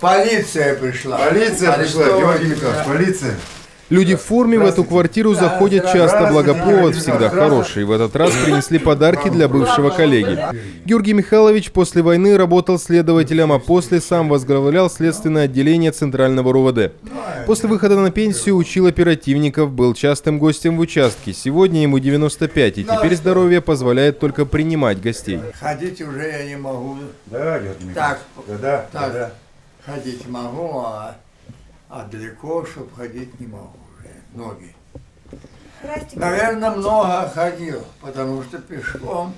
Полиция пришла. Полиция пришла, Арестовать. Георгий Михайлович, полиция. Люди в форме в эту квартиру заходят часто, благо повод всегда хороший. В этот раз принесли подарки для бывшего коллеги. Георгий Михайлович после войны работал следователем, а после сам возглавлял следственное отделение Центрального РУВД. После выхода на пенсию учил оперативников, был частым гостем в участке. Сегодня ему 95, и теперь здоровье позволяет только принимать гостей. Ходить уже я не могу. Да, Георгий Михайлович. Так, Да, да, так. да. Ходить могу, а, а далеко, чтобы ходить не могу уже. Ноги. Наверное, много ходил, потому что пешком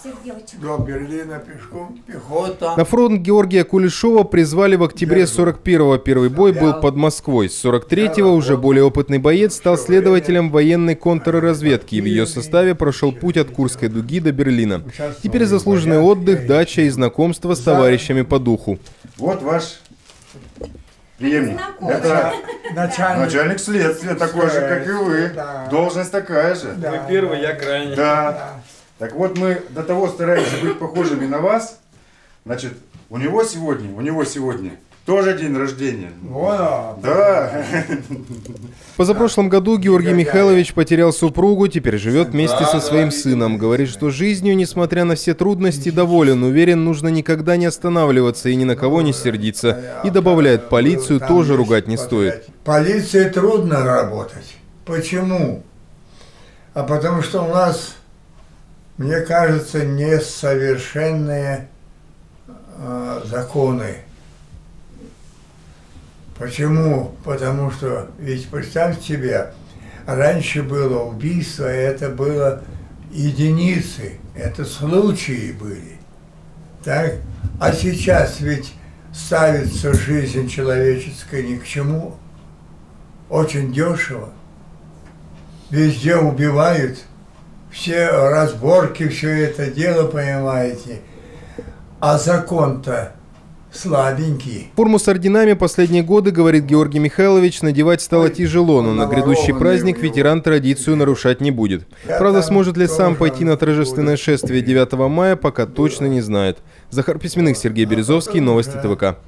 всех девочек. до Берлина пешком, пехота. На фронт Георгия Кулешова призвали в октябре 41-го. Первый бой был под Москвой. С 43-го уже более опытный боец стал следователем военной контрразведки. И в ее составе прошел путь от Курской дуги до Берлина. Теперь заслуженный отдых, дача и знакомство с товарищами по духу. Вот ваш преемник. Знакомый. Это Начальник. начальник следствия, такой же, как и вы. Да. Должность такая же. Да. Первый, я крайний. Да. Так вот, мы до того стараемся быть похожими на вас. Значит, у него сегодня, у него сегодня тоже день рождения. Он. Да. В позапрошлом году Георгий Михайлович потерял супругу, теперь живет вместе со своим сыном. Говорит, что жизнью, несмотря на все трудности, доволен. Уверен, нужно никогда не останавливаться и ни на кого не сердиться. И добавляет, полицию тоже ругать не стоит. Полиции трудно работать. Почему? А потому что у нас, мне кажется, несовершенные э, законы. Почему? Потому что, ведь представь себе, раньше было убийство, это было единицы, это случаи были. Так? А сейчас ведь ставится жизнь человеческая ни к чему, очень дешево. Везде убивают, все разборки, все это дело, понимаете. А закон-то слабенький. Форму с орденами последние годы, говорит Георгий Михайлович, надевать стало тяжело, но на грядущий праздник ветеран традицию нарушать не будет. Правда, сможет ли сам пойти на торжественное шествие 9 мая, пока точно не знает. Захар Письменных, Сергей Березовский, Новости ТВК.